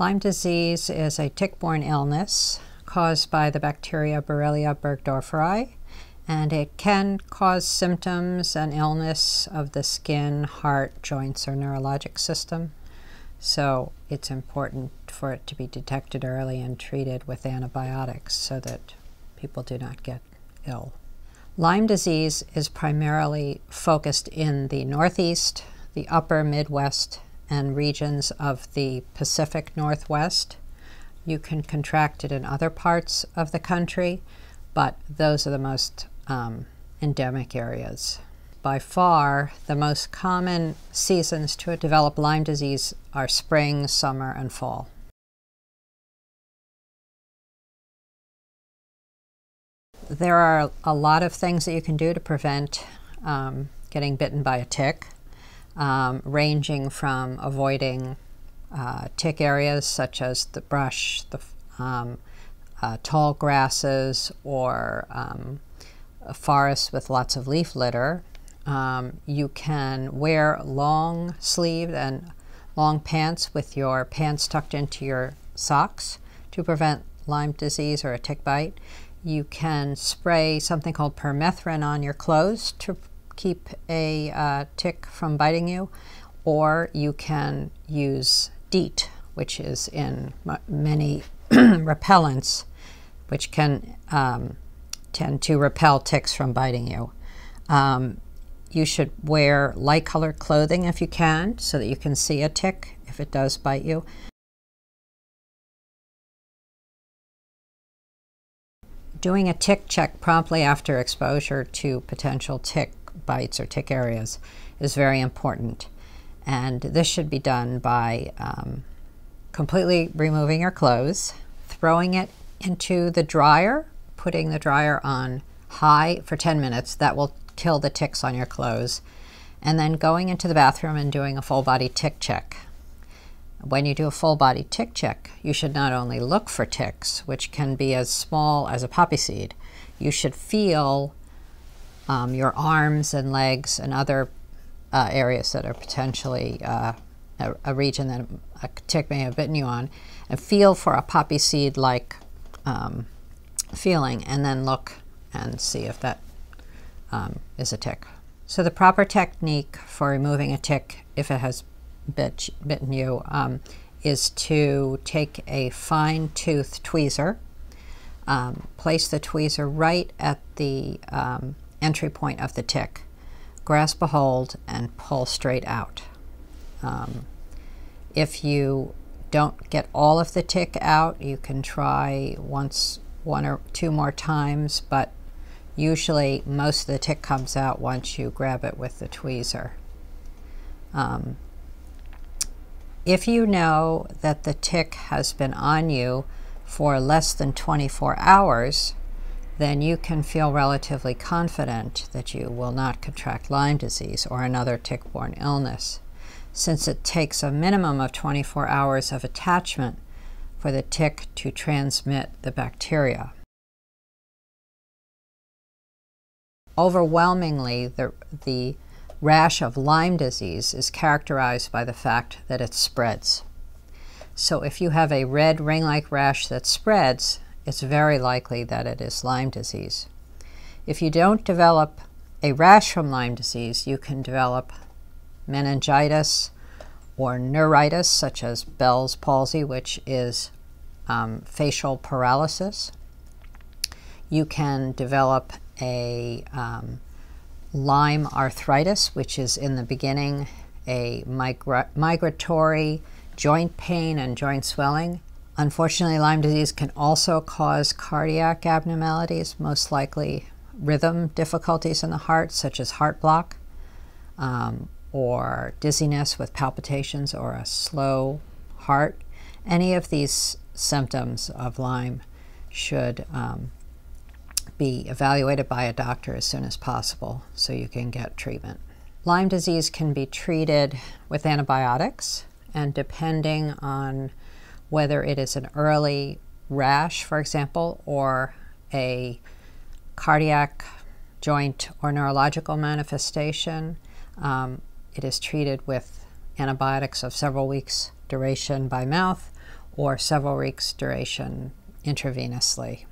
Lyme disease is a tick-borne illness caused by the bacteria Borrelia burgdorferi, and it can cause symptoms and illness of the skin, heart, joints, or neurologic system. So it's important for it to be detected early and treated with antibiotics so that people do not get ill. Lyme disease is primarily focused in the Northeast, the upper Midwest, and regions of the Pacific Northwest. You can contract it in other parts of the country, but those are the most um, endemic areas. By far, the most common seasons to develop Lyme disease are spring, summer, and fall. There are a lot of things that you can do to prevent um, getting bitten by a tick um, ranging from avoiding uh, tick areas such as the brush, the um, uh, tall grasses, or um, forests with lots of leaf litter. Um, you can wear long sleeved and long pants with your pants tucked into your socks to prevent Lyme disease or a tick bite. You can spray something called permethrin on your clothes to keep a uh, tick from biting you, or you can use DEET, which is in many repellents, which can um, tend to repel ticks from biting you. Um, you should wear light colored clothing if you can, so that you can see a tick if it does bite you. Doing a tick check promptly after exposure to potential tick bites or tick areas is very important. And this should be done by um, completely removing your clothes, throwing it into the dryer, putting the dryer on high for 10 minutes. That will kill the ticks on your clothes. And then going into the bathroom and doing a full body tick check. When you do a full body tick check, you should not only look for ticks, which can be as small as a poppy seed, you should feel um, your arms and legs and other uh, areas that are potentially uh, a, a, region that a tick may have bitten you on, and feel for a poppy seed like um, feeling, and then look and see if that um, is a tick. So the proper technique for removing a tick, if it has bit, bitten you, um, is to take a fine tooth tweezer, um, place the tweezer right at the um, entry point of the tick. Grasp a hold and pull straight out. Um, if you don't get all of the tick out, you can try once, one or two more times, but usually most of the tick comes out once you grab it with the tweezer. Um, if you know that the tick has been on you for less than 24 hours, then you can feel relatively confident that you will not contract Lyme disease or another tick-borne illness, since it takes a minimum of 24 hours of attachment for the tick to transmit the bacteria. Overwhelmingly, the, the rash of Lyme disease is characterized by the fact that it spreads. So if you have a red ring-like rash that spreads, it's very likely that it is Lyme disease. If you don't develop a rash from Lyme disease, you can develop meningitis or neuritis, such as Bell's palsy, which is um, facial paralysis. You can develop a um, Lyme arthritis, which is in the beginning a migra migratory joint pain and joint swelling Unfortunately, Lyme disease can also cause cardiac abnormalities, most likely rhythm difficulties in the heart, such as heart block, um, or dizziness with palpitations or a slow heart. Any of these symptoms of Lyme should um, be evaluated by a doctor as soon as possible so you can get treatment. Lyme disease can be treated with antibiotics, and depending on whether it is an early rash, for example, or a cardiac, joint, or neurological manifestation. Um, it is treated with antibiotics of several weeks duration by mouth or several weeks duration intravenously.